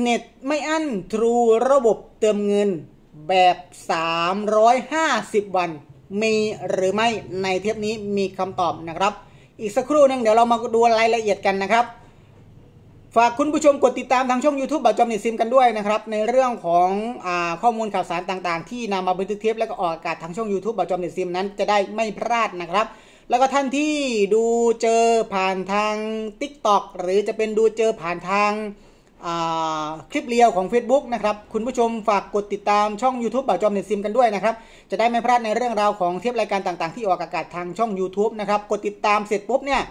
เน็ตไม่อั้นทรูระบบเติมเงินแบบ 350 วัน มีหรือไม่ในเทปนี้มีคำตอบนะครับ อีกสักครู่นึงเดี๋ยวเรามาดูรายละเอียดกันนะครับ ฝากคุณผู้ชมกดติดตามทางช่อง YouTube บัตรจอมนิซิมกันด้วยนะครับ ในเรื่องของอข้อมูลข่าวสารต่างๆ ที่นำมาบันทึกเทปและก็ออกอากาศทางช่อง YouTube บัตรจอมนิซิมนั้นจะได้ไม่พลาดนะครับแล้วก็ท่านที่ดูเจอผ่านทาง TikTok หรือจะเป็นดูเจอผ่านทาง คลิปเรียวของ Facebook นะครับ คุณผู้ชมฝากกดติดตามช่อง YouTube บ่าวจอมเน็ตซิมกันด้วยนะครับ จะได้ไม่พลาดในเรื่องราวของเทปรายการต่างๆ ที่ออกอากาศทางช่อง YouTube นะครับ กดติดตามเสร็จปุ๊บเนี่ย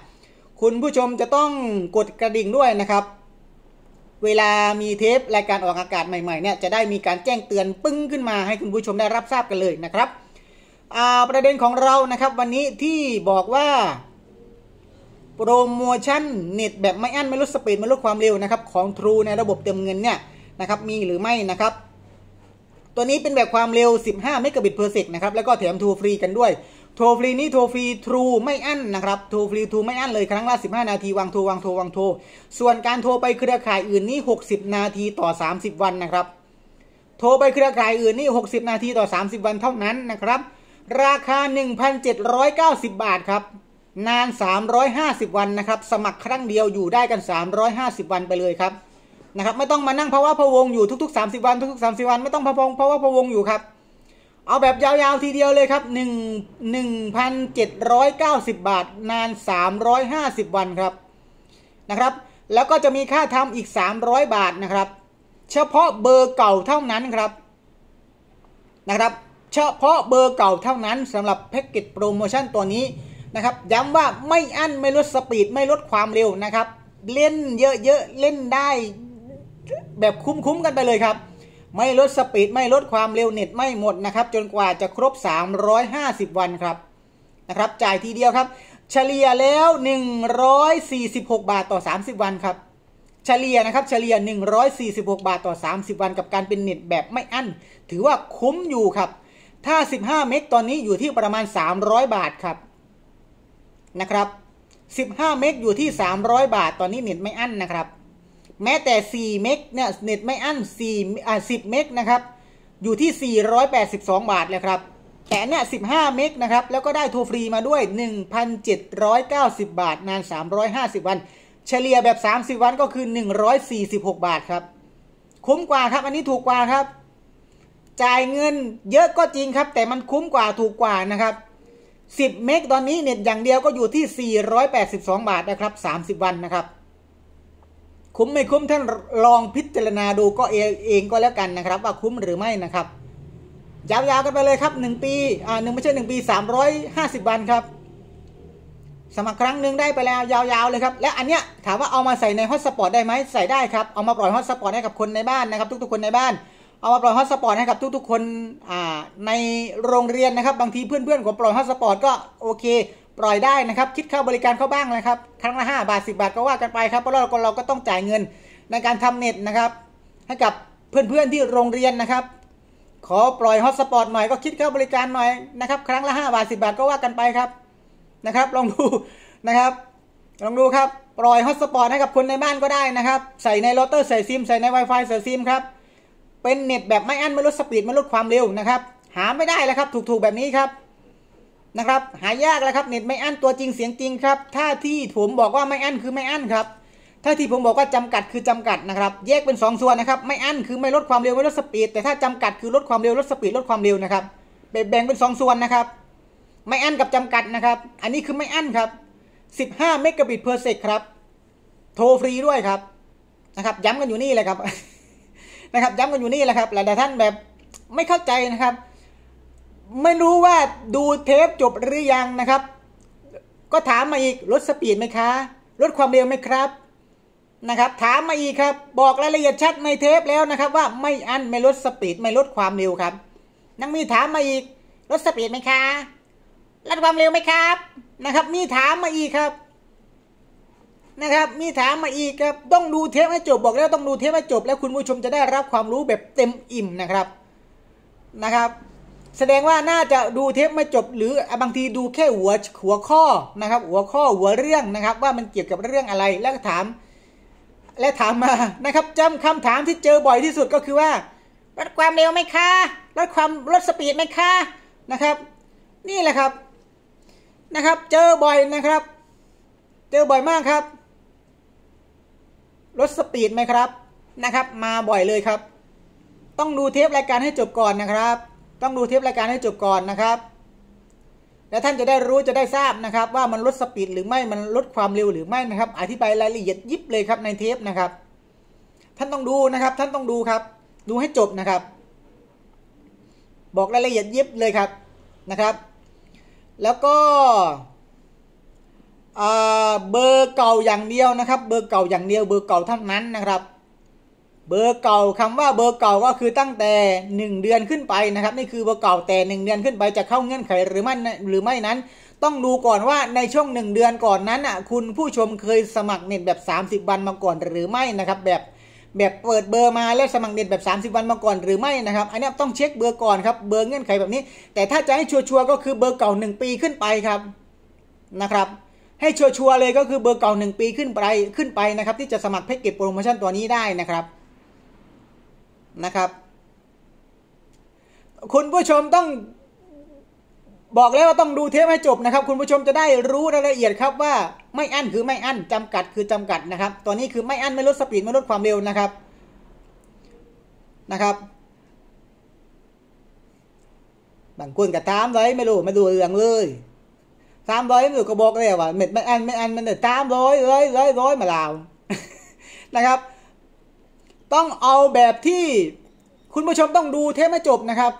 คุณผู้ชมจะต้องกดกระดิ่งด้วยนะครับ เวลามีเทปรายการออกอากาศใหม่ๆเนี่ยจะได้มีการแจ้งเตือนปึ้งขึ้นมาให้คุณผู้ชมได้รับทราบกันเลยนะครับประเด็นของเรานะครับ วันนี้ที่บอกว่า โปรโมชั่นเน็ตแบบไม่อั้นไม่ลดสปีดไม่ลดความเร็วนะครับของ True ในระบบเติมเงินเนี่ยนะครับมีหรือไม่นะครับ ตัวนี้เป็นแบบความเร็ว 15 megabit per sec นะครับแล้วก็แถมโทรฟรีกันด้วย โทรฟรีนี่โทรฟรี True ไม่อั้นนะครับโทรฟรี True ไม่อั้นเลยครั้งละ 15 นาทีวางโทรวางโทรวางโทรส่วนการโทรไปเครือข่ายอื่นนี่ 60 นาทีต่อ 30 วันนะครับ โทรไปเครือข่ายอื่นนี่ 60 นาทีต่อ 30 วันเท่านั้นนะครับ ราคา 1,790 บาทครับ นาน 350 วันนะครับ สมัครครั้งเดียวอยู่ได้กัน 350 วันไปเลยครับนะครับไม่ต้องมานั่งภาวะพะวงอยู่ทุก ๆ 30 วันทุกๆ 30 วันไม่ต้องพะวงภาวะพะวงอยู่ครับ เอาแบบยาวๆทีเดียวเลยครับ1 1,790 บาท นาน 350 วันครับนะครับ แล้วก็จะมีค่าทำอีก 300 บาทนะครับ เฉพาะเบอร์เก่าเท่านั้นครับนะครับ เฉพาะเบอร์เก่าเท่านั้นสำหรับแพ็กเกจโปรโมชั่นตัวนี้ นะครับ ย้ำว่าไม่อั้นไม่ลดสปีดไม่ลดความเร็วนะครับ เล่นเยอะๆเล่นได้แบบคุ้มๆกันไปเลยครับ ไม่ลดสปีดไม่ลดความเร็วเน็ตไม่หมดนะครับ จนกว่าจะครบ 350 วันครับนะครับ จ่ายทีเดียวครับ เฉลี่ยแล้ว 146 บาทต่อ 30 วันครับ เฉลี่ยนะครับเฉลี่ย 146 บาทต่อ 30 วัน กับการเป็นเน็ตแบบไม่อั้น ถือว่าคุ้มอยู่ครับ ถ้า 15 เมกตอนนี้อยู่ที่ประมาณ 300 บาทครับ นะครับ 15 เมกอยู่ที่ 300 บาท ตอนนี้เน็ตไม่อั้นนะครับ แม้แต่ 4 เมกเนี่ยเน็ตไม่อั้น4อ่า10 เมกนะครับ อยู่ที่ 482 บาทเลยครับ แต่เนี่ย 15 เมกนะครับ แล้วก็ได้โทรฟรีมาด้วย 1,790 บาท นาน 350 วัน เฉลี่ยแบบ 30 วันก็คือ 146 บาทครับ คุ้มกว่าครับ อันนี้ถูกกว่าครับ จ่ายเงินเยอะก็จริงครับ แต่มันคุ้มกว่าถูกกว่านะครับ 10 เมกตอนนี้เน็ตอย่างเดียวก็อยู่ที่ 482 บาทนะครับ 30 วันนะครับ คุ้มไม่คุ้มท่านลองพิจารณาดูก็เองก็แล้วกันนะครับ ว่าคุ้มหรือไม่นะครับ ยาวๆกันไปเลยครับ 1 ปี อ่าหนึ่งไม่ใช่ 1 ปี 350 วันครับ สมัครครั้งหนึ่งได้ไปแล้วยาวๆเลยครับ และอันเนี้ยถามว่าเอามาใส่ใน hotspot ได้ไหมใส่ได้ครับ เอามาปล่อย hotspot ให้กับคนในบ้านนะครับ ทุกๆคนในบ้าน เอามาปล่อย hotspot ให้กับทุกๆคนในโรงเรียนนะครับ บางทีเพื่อนๆขอปล่อย hotspot ก็โอเค ปล่อยได้นะครับ คิดค่าบริการเข้าบ้างนะครับ ครั้งละ5บาท 10 บาทก็ว่ากันไปครับ เพราะเราเราก็ต้องจ่ายเงินในการทำเน็ตนะครับ ให้กับเพื่อนๆที่โรงเรียนนะครับ ขอปล่อย hotspot หน่อยก็คิดค่าบริการหน่อยนะครับ ครั้งละ5บาท 10 บาทก็ว่ากันไปครับนะครับ ลองดูนะครับ ลองดูครับ ปล่อย hotspot ให้กับคนในบ้านก็ได้นะครับ ใส่ในเราเตอร์ใส่ซิม ใส่ใน Wi-Fi ใส่ซิมครับ เป็นเน็ตแบบไม่อั้นไม่ลดสปีดไม่ลดความเร็วนะครับ หาไม่ได้แล้วครับ ถูกๆแบบนี้ครับนะครับ หายากแล้วครับเน็ตไม่อั้นตัวจริงเสียงจริงครับ ถ้าที่ผมบอกว่าไม่อั้นคือไม่อั้นครับ ถ้าที่ผมบอกว่าจำกัดคือจำกัดนะครับ แยกเป็น 2 ส่วนนะครับ ไม่อั้นคือไม่ลดความเร็วไม่ลดสปีด แต่ถ้าจำกัดคือลดความเร็วลดสปีดลดความเร็วนะครับแบ่งเป็น 2 ส่วนนะครับ ไม่อั้นกับจำกัดนะครับ อันนี้คือไม่อั้นครับ 15 megabit per sec ครับ โทรฟรีด้วยครับนะครับ ย้ำกันอยู่นี่เลยครับ นะครับย้ำกันอยู่นี่แหละครับหลายท่านแบบไม่เข้าใจนะครับ ไม่รู้ว่าดูเทปจบหรือยังนะครับ ก็ถามมาอีกลดสปีดไหมคะลดความเร็วไหมครับนะครับ ถามมาอีกครับ บอกรายละเอียดชัดในเทปแล้วนะครับ ว่าไม่อั้นไม่ลดสปีดไม่ลดความเร็วครับยังมีถามมาอีกลดสปีดไหมคะลดความเร็วไหมครับนะครับ มีถามมาอีกครับ นะครับมีถามมาอีกครับต้องดูเทปให้จบบอกแล้วต้องดูเทปให้จบ แล้วคุณผู้ชมจะได้รับความรู้แบบเต็มอิ่มนะครับนะครับ แสดงว่าน่าจะดูเทปไม่จบ หรือบางทีดูแค่หัวหัวข้อนะครับ หัวข้อหัวเรื่องนะครับ ว่ามันเกี่ยวกับเรื่องอะไรแล้วถาม และถามมานะครับจำคำถามที่เจอบ่อยที่สุดก็คือว่าลดความเร็วไหมคะลดความลดสปีดไหมคะนะครับ นี่แหละครับนะครับ เจอบ่อยนะครับ เจอบ่อยมากครับ ลดสปีดไหมครับนะครับ มาบ่อยเลยครับ ต้องดูเทปรายการให้จบก่อนนะครับ ต้องดูเทปรายการให้จบก่อนนะครับ แล้วท่านจะได้รู้จะได้ทราบนะครับ ว่ามันลดสปีดหรือไม่มันลดความเร็วหรือไม่นะครับ อธิบายรายละเอียดยิบเลยครับในเทปนะครับ ท่านต้องดูนะครับ ท่านต้องดูครับ ดูให้จบนะครับ บอกรายละเอียดยิบเลยครับนะครับ แล้วก็ เบอร์เก่าอย่างเดียวนะครับ เบอร์เก่าอย่างเดียวเบอร์เก่าเท่านั้นนะครับ เบอร์เก่าคำว่าเบอร์เก่าก็คือตั้งแต่ 1 เดือนขึ้นไปนะครับ นี่คือเบอร์เก่าแต่ 1 เดือนขึ้นไปจะเข้าเงื่อนไขหรือไม่หรือไม่นั้น ต้องดูก่อนว่าในช่วง 1 เดือนก่อนนั้นอะคุณผู้ชมเคยสมัครเน็ตแบบ 30 วันมาก่อนหรือไม่นะครับ แบบแบบเปิดเบอร์มาแล้วสมัครเน็ตแบบ 30 วันมาก่อนหรือไม่นะครับอันนี้ต้องเช็คเบอร์ก่อนครับเบอร์เงื่อนไขแบบนี้ แต่ถ้าจะให้ชัวร์ๆก็คือเบอร์เก่า 1 ปีขึ้นไปครับนะครับ ให้ชัวร์เลยก็คือเบอร์เก่าหนึ่งปีขึ้นไปขึ้นไปนะครับ ที่จะสมัครแพ็กเกจโปรโมชั่นตัวนี้ได้นะครับนะครับ คุณผู้ชมต้องบอกแล้วว่าต้องดูเทปให้จบนะครับ คุณผู้ชมจะได้รู้รายละเอียดครับว่าไม่อั้นคือไม่อั้นจำกัดคือจำกัดนะครับ ตัวนี้คือไม่อั้นไม่ลดสปีดไม่ลดความเร็วนะครับนะครับบางคนกระตามไว้ไม่รู้ไม่ดูเรื่องเลย สามร้อยหนูก็บอกเลยว่าเม็ดไม่อันไม่อันมันเด็ดสามร้อยร้อยร้อยร้อยมาลาวนะครับ ต้องเอาแบบที่คุณผู้ชมต้องดูเทปไม่จบนะครับ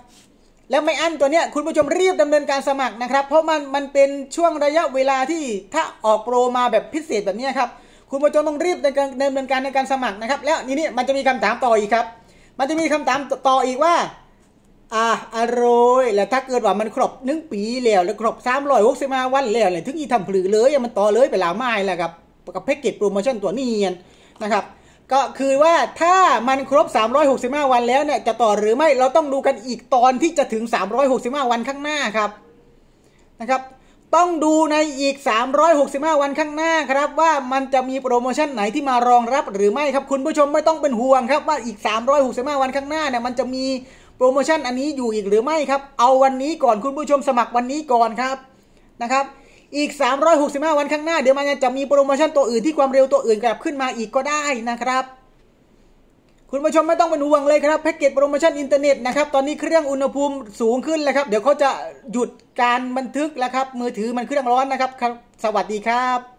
แล้วไม่อันตัวเนี้ยคุณผู้ชมรีบดำเนินการสมัครนะครับ เพราะมันมันเป็นช่วงระยะเวลาที่ถ้าออกโปรมาแบบพิเศษแบบนี้ครับคุณผู้ชมต้องรีบในการดำเนินการในการสมัครนะครับ แล้วนี่นี่มันจะมีคำถามต่ออีกครับ มันจะมีคำถามต่ออีกว่า อ่าอร่อยแล้วถ้าเกิดว่ามันครบหนึ่งปีแล้วแล้วครบสามร้อยหกสิบห้าวันแล้วเลยถึงอีทำผลือเลยมันต่อเลยไปหลาไม้แหละครับกับแพ็กเกจโปรโมชั่นตัวนี้นะครับก็คือว่าถ้ามันครบ 365 วันแล้วเนี่ยจะต่อหรือไม่เราต้องดูกันอีกตอนที่จะถึง 365 วันข้างหน้าครับนะครับ ต้องดูในอีก 365 วันข้างหน้าครับ ว่ามันจะมีโปรโมชั่นไหนที่มารองรับหรือไม่ครับคุณผู้ชมไม่ต้องเป็นห่วงครับว่าอีก 365 วันข้างหน้าเนี่ยมันจะมี โปรโมชั่นอันนี้อยู่อีกหรือไม่ครับ เอาวันนี้ก่อนคุณผู้ชมสมัครวันนี้ก่อนครับนะครับอีก 365 วันข้างหน้า เดี๋ยวมันจะมีโปรโมชั่นตัวอื่นที่ความเร็วตัวอื่นกลับขึ้นมาอีกก็ได้นะครับ คุณผู้ชมไม่ต้องเป็นห่วงเลยครับแพ็กเกจโปรโมชั่นอินเทอร์เน็ตนะครับตอนนี้เครื่องอุณหภูมิสูงขึ้นแล้วครับ เดี๋ยวเขาจะหยุดการบันทึกแล้วครับมือถือมันเครื่องร้อนนะครับ สวัสดีครับ